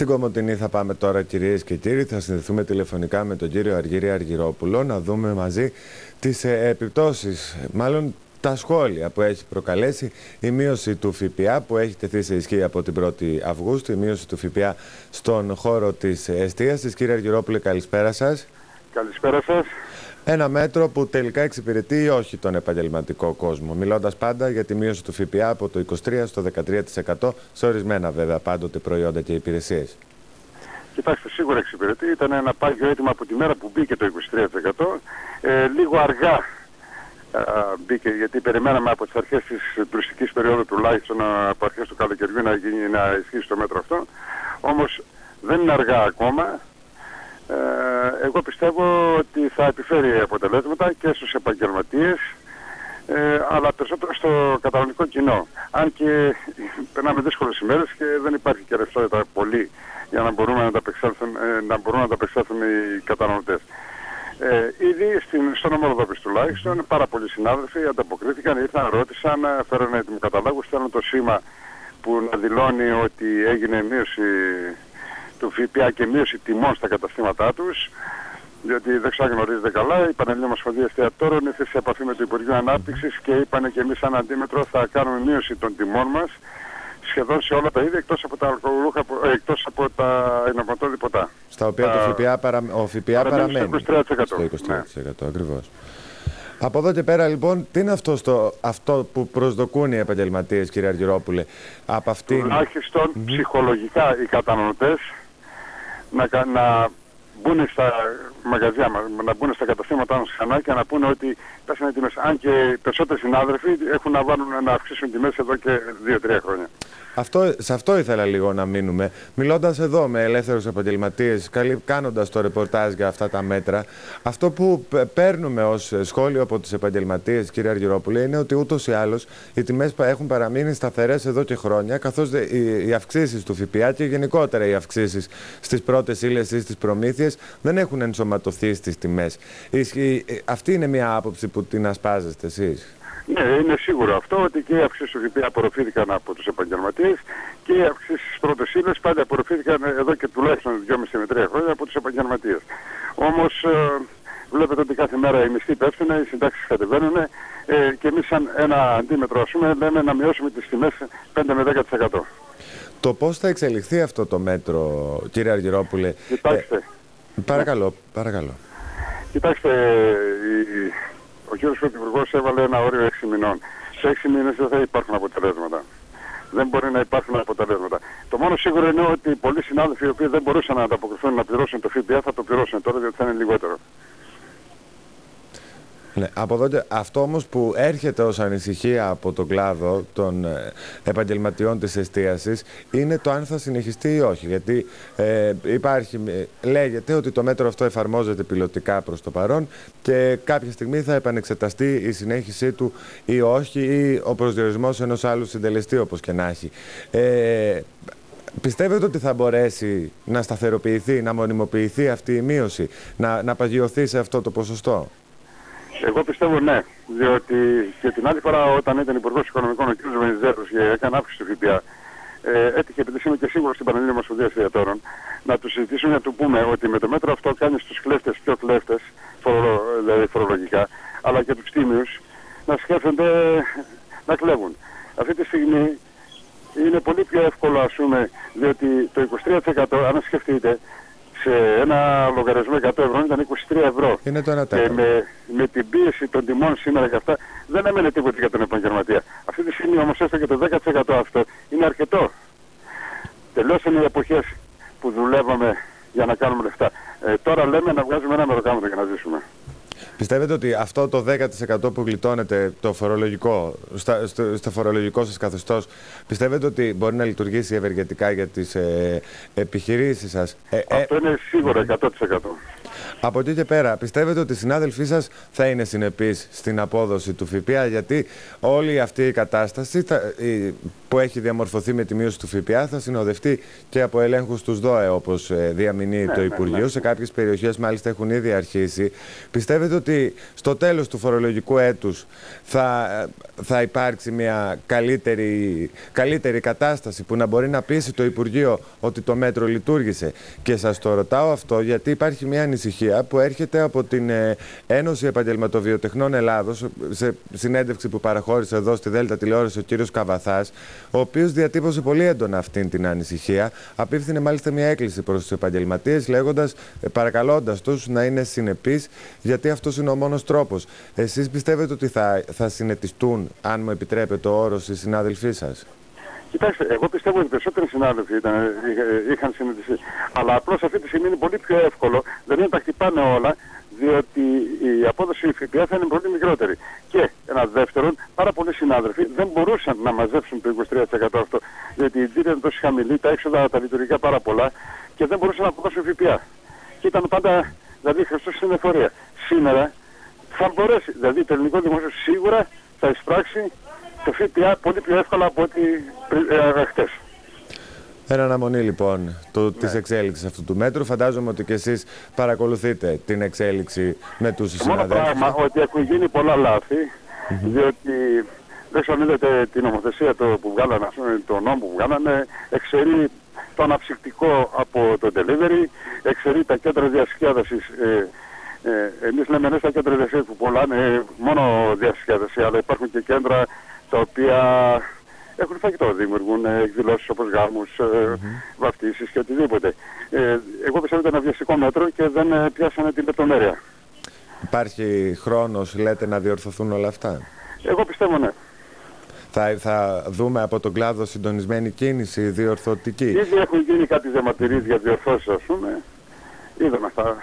Στην Κομωτινή θα πάμε τώρα κυρίες και κύριοι. Θα συνδεθούμε τηλεφωνικά με τον κύριο Αργύρη Αργυρόπουλο να δούμε μαζί τις ε, επιπτώσεις, μάλλον τα σχόλια που έχει προκαλέσει η μείωση του ΦΠΑ που έχει τεθεί σε ισχύ από την 1η Αυγούστου, η μείωση του ΦΠΑ στον χώρο της εστίασης. Κύριε Αργυρόπουλε, καλησπέρα σας. Καλησπέρα σας. Ένα μέτρο που τελικά εξυπηρετεί όχι τον επαγγελματικό κόσμο. Μιλώντας πάντα για τη μείωση του ΦΠΑ από το 23% στο 13% σε ορισμένα βέβαια πάντοτε προϊόντα και υπηρεσίες. Κοιτάξτε, σίγουρα εξυπηρετεί. Ήταν ένα πάγιο έτοιμο από τη μέρα που μπήκε το 23%. Ε, λίγο αργά α, μπήκε, γιατί περιμέναμε από τις αρχές της τουριστικής περίοδου τουλάχιστον από αρχές του καλοκαιριού να, γίνει, να ισχύσει το μέτρο αυτό. Όμως δεν είναι αργά ακόμα. Ε, εγώ πιστεύω ότι θα επιφέρει αποτελέσματα και στους επαγγελματίες ε, αλλά περισσότερο στο καταναλωτικό κοινό. Αν και περνάμε δύσκολες ημέρες και δεν υπάρχει και ρευστότητα πολύ για να μπορούμε να τα ε, να μπορούν να τα οι καταναλωτές. Ε, ήδη στην, στον ομοροδόπης τουλάχιστον πάρα πολλοί συνάδελφοι ανταποκρίθηκαν, ήρθαν, ρώτησαν, φέρανε έτοιμο στέλνουν το σήμα που να δηλώνει ότι έγινε μείωση του ΦΠΑ και μείωση τιμών στα καταστήματά τους. Διότι δεν ξέρω γνωρίζετε καλά, η Πανελλήνια Ομοσπονδία Εστιατόρων ήρθε σε επαφή με το Υπουργείο Ανάπτυξης και είπαν και εμείς, σαν αντίμετρο, θα κάνουμε μείωση των τιμών μας σχεδόν σε όλα τα είδη εκτός από τα αλκοολούχα, ε, εκτός από τα ενωματώδη ποτά. Στα οποία το ΦΠΑ, παρα... ο ΦΠΑ παραμένει. Στο 23%. Στο 23% ναι. ακριβώς. Από εδώ και πέρα λοιπόν, τι είναι αυτό, στο, αυτό που προσδοκούν οι επαγγελματίες, κύριε Αργυρόπουλε, από αυτήν; Τουλάχιστον mm -hmm. ψυχολογικά οι καταναλωτές να, να μπουν στα μαγαζιά μας, να μπουν στα καταστήματά μας ξανά και να πούνε ότι πέσανε τιμές. Αν και περισσότεροι συνάδελφοι έχουν να, βάλουν, να αυξήσουν τιμές εδώ και 2-3 χρόνια. Αυτό, σε αυτό ήθελα λίγο να μείνουμε. Μιλώντας εδώ με ελεύθερους επαγγελματίες, κάνοντας το ρεπορτάζ για αυτά τα μέτρα, αυτό που παίρνουμε ως σχόλιο από του επαγγελματίες, κύριε Αργυρόπουλε, είναι ότι ούτως ή άλλως οι τιμές έχουν παραμείνει σταθερές εδώ και χρόνια, καθώς οι, οι αυξήσεις του ΦΠΑ και γενικότερα οι αυξήσεις στις πρώτες ύλες ή στις προμήθειες δεν έχουν ενσωματωθεί στις τιμές. Αυτή είναι μια άποψη που την ασπάζεστε εσείς; Ναι, είναι σίγουρο αυτό ότι και οι αυξήσεις του ΦΠΑ απορροφήθηκαν από τους επαγγελματίες και οι αυξήσεις στις πρώτες ύλες πάντα απορροφήθηκαν εδώ και τουλάχιστον 2,5 με 3 χρόνια από τους επαγγελματίες. Όμως ε, βλέπετε ότι κάθε μέρα οι μισθοί πέφτουν, οι συντάξεις κατεβαίνουν ε, και εμείς, σαν ένα αντίμετρο, ας πούμε, λέμε να μειώσουμε τις τιμές 5 με 10%. Το πώς θα εξελιχθεί αυτό το μέτρο, κύριε Αργυρόπουλε; Κοιτάξτε. Ε, παρακαλώ, παρακαλώ. Κοιτάξτε, η, ο κ. Πρωθυπουργός έβαλε ένα όριο 6 μηνών. Σε 6 μήνες δεν θα υπάρχουν αποτελέσματα. Δεν μπορεί να υπάρχουν αποτελέσματα. Το μόνο σίγουρο είναι ότι πολλοί συνάδελφοι οι οποίοι δεν μπορούσαν να ανταποκριθούν να πληρώσουν το ΦΠΑ θα το πληρώσουν τώρα διότι θα είναι λιγότερο. Ναι, από αυτό όμως που έρχεται ως ανησυχία από τον κλάδο των ε, επαγγελματιών της εστίασης είναι το αν θα συνεχιστεί ή όχι. Γιατί ε, υπάρχει, ε, λέγεται ότι το μέτρο αυτό εφαρμόζεται πιλωτικά προς το παρόν και κάποια στιγμή θα επανεξεταστεί η συνέχιση του ή όχι ή ο προσδιορισμός ενός άλλου συντελεστή όπως και να έχει. Ε, Πιστεύετε ότι θα μπορέσει να σταθεροποιηθεί, να μονιμοποιηθεί αυτή η μείωση, να, να παγιωθεί σε αυτό το ποσοστό; Εγώ πιστεύω ναι, διότι και την άλλη φορά όταν ήταν Υπουργός Οικονομικών ο κ. Βενιζέλος και έκανε αύξηση του ΦΠΑ, ε, έτυχε επειδή είμαι και σίγουρος στην Πανελλήνια Ομοσπονδία Εστιατόρων, να του συζητήσουμε να του πούμε ότι με το μέτρο αυτό κάνει στους κλέφτες πιο κλέφτες, φορο, δηλαδή φορολογικά, αλλά και τους τίμιους να σκέφτονται να κλέβουν. Αυτή τη στιγμή είναι πολύ πιο εύκολο, ας πούμε, διότι το 23% αν σκεφτείτε, σε ένα λογαριασμό 100 ευρώ ήταν 23 ευρώ. Είναι το ένα Και με, με την πίεση των τιμών σήμερα και αυτά δεν έμενε τίποτα για τον επαγγελματία. Αυτή τη στιγμή όμως έστω και το 10% αυτό είναι αρκετό. Τελειώσαν οι εποχές που δουλεύαμε για να κάνουμε λεφτά. Ε, τώρα λέμε να βγάζουμε ένα μεροκάματο για να ζήσουμε. Πιστεύετε ότι αυτό το 10% που γλιτώνεται το φορολογικό, στα, στο, στο φορολογικό σας καθεστώς, πιστεύετε ότι μπορεί να λειτουργήσει ευεργετικά για τις ε, επιχειρήσεις σας; Ε, ε, αυτό είναι σίγουρο 100%. Από εκεί και πέρα, πιστεύετε ότι οι συνάδελφοί σας θα είναι συνεπείς στην απόδοση του ΦΠΑ, γιατί όλη αυτή η κατάσταση που έχει διαμορφωθεί με τη μείωση του ΦΠΑ θα συνοδευτεί και από ελέγχους στου ΔΟΕ, όπως ε, διαμηνεί ναι, το ναι, Υπουργείο. Ναι, Σε κάποιες περιοχές, μάλιστα, έχουν ήδη αρχίσει. Πιστεύετε ότι στο τέλος του φορολογικού έτους θα, θα υπάρξει μια καλύτερη, καλύτερη κατάσταση που να μπορεί να πείσει το Υπουργείο ότι το μέτρο λειτουργήσε; Και σας το ρωτάω αυτό γιατί υπάρχει μια ανησυχία που έρχεται από την ε, Ένωση Επαγγελματοβιοτεχνών Ελλάδος, σε συνέντευξη που παραχώρησε εδώ στη Δέλτα τηλεόραση ο κύριος Καβαθάς, ο οποίος διατύπωσε πολύ έντονα αυτήν την ανησυχία. Απίφθινε μάλιστα μια έκκληση προς τους επαγγελματίες, λέγοντας, ε, παρακαλώντας τους να είναι συνεπείς, γιατί αυτός είναι ο μόνος τρόπος. Εσείς πιστεύετε ότι θα, θα συνετιστούν, αν μου επιτρέπετε ο όρο, οι συνάδελφοί σας; Κοιτάξτε, εγώ πιστεύω ότι περισσότεροι συνάδελφοι ήταν, είχαν συνειδητοποιήσει. Αλλά απλώς αυτή τη στιγμή είναι πολύ πιο εύκολο. Δεν είναι τα χτυπάνε όλα, διότι η απόδοση ΦΠΑ θα είναι πολύ μικρότερη. Και ένα δεύτερον, πάρα πολλοί συνάδελφοι δεν μπορούσαν να μαζέψουν το 23% αυτό. Διότι η δίρυα ήταν τόσο χαμηλή, τα έξοδα τα λειτουργικά πάρα πολλά και δεν μπορούσαν να αποδώσουν ΦΠΑ. Και ήταν πάντα, δηλαδή, χρηστό στην εφορία. Σήμερα θα μπορέσει, δηλαδή το ελληνικό δημόσιο σίγουρα θα εισπράξει το ΦΠΑ πολύ πιο εύκολα από ό,τι ε, χτες. Ένα αναμονή λοιπόν το, ναι. της εξέλιξης αυτού του μέτρου. Φαντάζομαι ότι και εσείς παρακολουθείτε την εξέλιξη με τους συναδέλφους. Μόνο πράγμα ότι έχουν γίνει πολλά λάθη, mm -hmm. διότι δεν ξέρω είδατε την νομοθεσία το, που βγάλανε, το νόμο που βγάλανε, εξαιρεί το αναψυκτικό από το delivery, εξαιρεί τα κέντρα διασκέδασης ε, ε, εμείς λέμε ναι στα κέντρα διασκέδασης που πολλάνε μόνο διασκέδαση, αλλά υπάρχουν και κέντρα τα οποία έχουν φαγητό, δημιουργούν εκδηλώσεις όπως γάμους, mm-hmm. βαφτίσεις και οτιδήποτε. Ε, εγώ πιστεύω ότι ήταν ένα βιαστικό μέτρο και δεν ε, πιάσανε την λεπτομέρεια. Υπάρχει χρόνος, λέτε, να διορθωθούν όλα αυτά; Εγώ πιστεύω ναι. Θα, θα δούμε από τον κλάδο συντονισμένη κίνηση, διορθωτική. Ήδη έχουν γίνει κάποιε διαμαρτυρίες για διορθώσεις, ας πούμε. Είδαμε αυτά.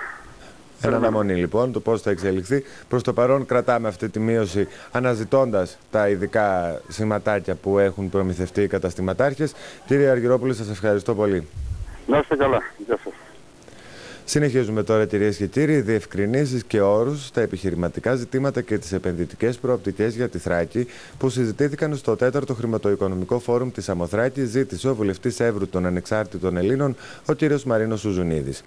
Εν αναμονή λοιπόν του πώς θα εξελιχθεί. Προς το παρόν κρατάμε αυτή τη μείωση αναζητώντας τα ειδικά σηματάκια που έχουν προμηθευτεί οι καταστηματάρχες. Κύριε Αργυρόπουλο, σας ευχαριστώ πολύ. Να είστε καλά. Γεια σας. Συνεχίζουμε τώρα κυρίες και κύριοι διευκρινήσεις και όρους στα επιχειρηματικά ζητήματα και τις επενδυτικές προοπτικές για τη Θράκη που συζητήθηκαν στο 4ο Χρηματοοικονομικό Φόρουμ της Αμοθράκης, ζήτησε ο βουλευτής Εύρου των Ανεξάρτητων Ελλήνων, ο κ. Μαρίνος Σουζουνίδης.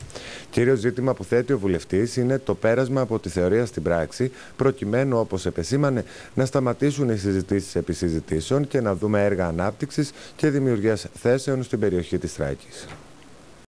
Κύριο ζήτημα που θέτει ο βουλευτής είναι το πέρασμα από τη θεωρία στην πράξη, προκειμένου, όπως επεσήμανε, να σταματήσουν οι συζητήσεις επί συζητήσεων και να δούμε έργα ανάπτυξης και δημιουργίας θέσεων στην περιοχή της Θράκης.